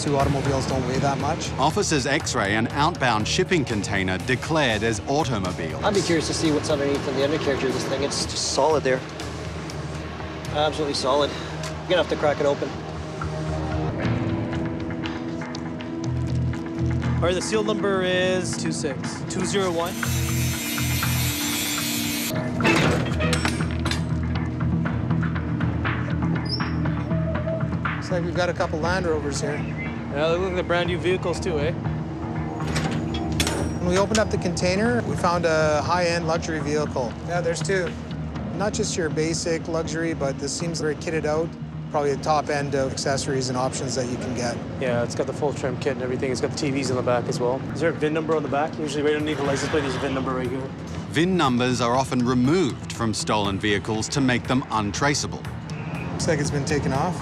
Two automobiles don't weigh that much. Officers x-ray an outbound shipping container declared as automobiles. I'd be curious to see what's underneath in the undercarriage of this thing. It's just solid there. Absolutely solid. You're gonna have to crack it open. All right, the seal number is 26. 201. Looks like we've got a couple Land Rovers here. Yeah, they look like brand new vehicles too, eh? When we opened up the container, we found a high-end luxury vehicle. Yeah, there's two. Not just your basic luxury, but this seems very kitted out. Probably the top end of accessories and options that you can get. Yeah, it's got the full trim kit and everything. It's got the TVs in the back as well. Is there a VIN number on the back? Usually right underneath the license plate, there's a VIN number right here. VIN numbers are often removed from stolen vehicles to make them untraceable. Looks like it's been taken off.